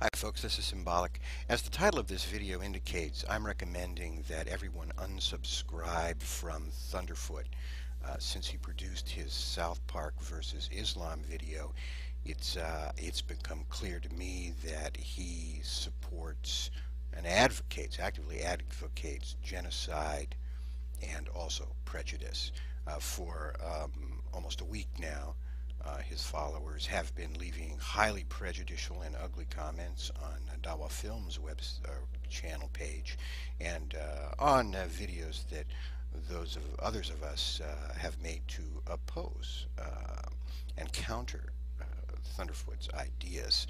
Hi folks, this is Symbolic. As the title of this video indicates, I'm recommending that everyone unsubscribe from Thunderfoot. Uh, since he produced his South Park versus Islam video, it's, uh, it's become clear to me that he supports and advocates, actively advocates genocide and also prejudice. Uh, for um, almost a week now, uh, his followers have been leaving highly prejudicial and ugly comments on DawahFilms web uh, channel page and uh, on uh, videos that those of others of us uh, have made to oppose uh, and counter Thunderfoot's ideas.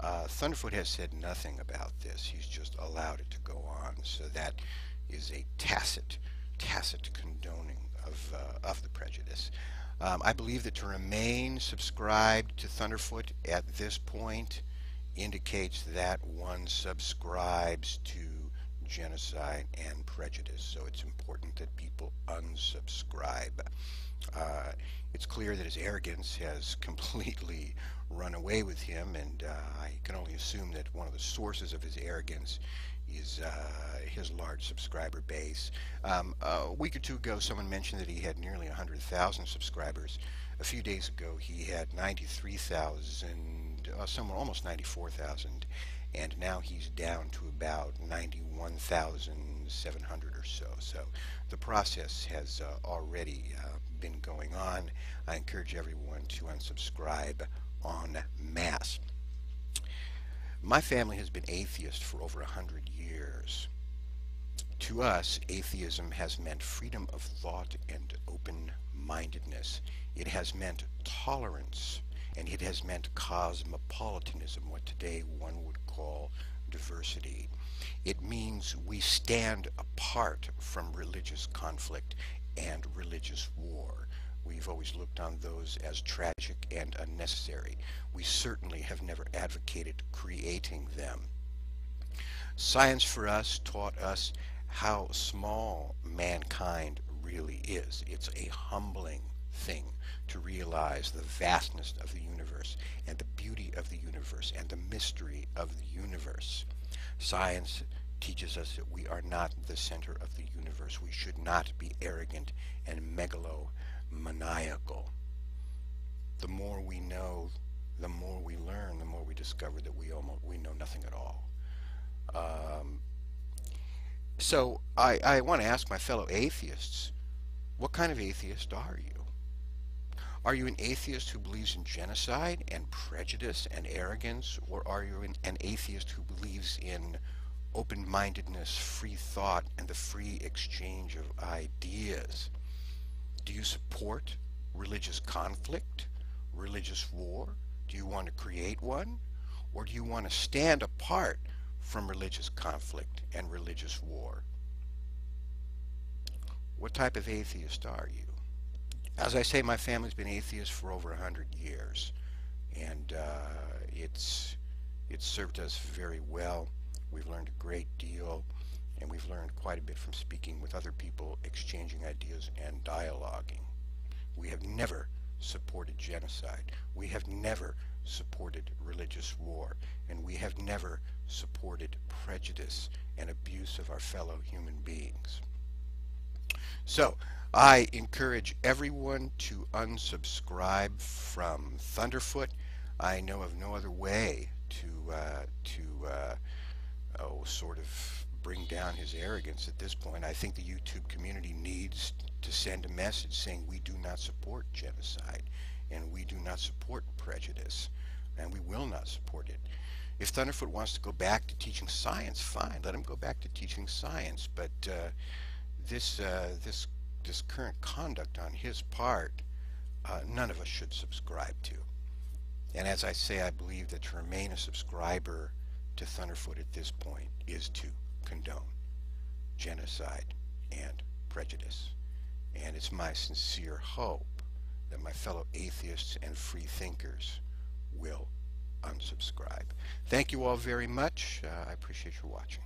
Thunderfoot has said nothing about this. He's just allowed it to go on. So that is a tacit, tacit condoning of, prejudice. Um, I believe that to remain subscribed to Thunderfoot at this point indicates that one subscribes to genocide and prejudice. So it's important that people unsubscribe. Uh, it's clear that his arrogance has completely run away with him, and uh, I can only assume that one of the sources of his arrogance is uh, his large subscriber base. Um, a week or two ago, someone mentioned that he had nearly 100,000 subscribers. A few days ago, he had 93,000, uh, somewhere almost 94,000, and now he's down to about 91,700 or so. So the process has uh, already uh, been going on. I encourage everyone to unsubscribe en masse. My family has been atheist for over a hundred years. To us, atheism has meant freedom of thought and open-mindedness. It has meant tolerance, and it has meant cosmopolitanism, what today one would call diversity. It means we stand apart from religious conflict and religious war. We've always looked on those as tragic and unnecessary. We certainly have never advocated creating them. Science for us taught us how small mankind really is. It's a humbling thing to realize the vastness of the universe and the beauty of the universe and the mystery of the universe. Science teaches us that we are not the center of the universe. We should not be arrogant and megalomaniacal. The more we know, the more we learn, the more we discover that we almost we know nothing at all. Um, so I, I want to ask my fellow atheists, what kind of atheist are you? Are you an atheist who believes in genocide and prejudice and arrogance, or are you an, an atheist who believes in open-mindedness, free thought, and the free exchange of ideas? Do you support religious conflict, religious war? Do you want to create one? Or do you want to stand apart from religious conflict and religious war? What type of atheist are you? As I say, my family's been atheist for over a hundred years, and uh, it's it's served us very well. We've learned a great deal and we've learned quite a bit from speaking with other people, exchanging ideas, and dialoguing. We have never supported genocide. We have never supported religious war, and we have never supported prejudice and abuse of our fellow human beings. So, I encourage everyone to unsubscribe from Thunderfoot. I know of no other way to uh, to uh, oh, sort of bring down his arrogance at this point. I think the YouTube community needs to send a message saying we do not support genocide and we do not support prejudice and we will not support it. If Thunderfoot wants to go back to teaching science, fine, let him go back to teaching science. But uh, this uh, this this current conduct on his part, uh, none of us should subscribe to. And as I say, I believe that to remain a subscriber to Thunderfoot at this point is to condone genocide and prejudice. And it's my sincere hope that my fellow atheists and free thinkers will unsubscribe. Thank you all very much. Uh, I appreciate your watching.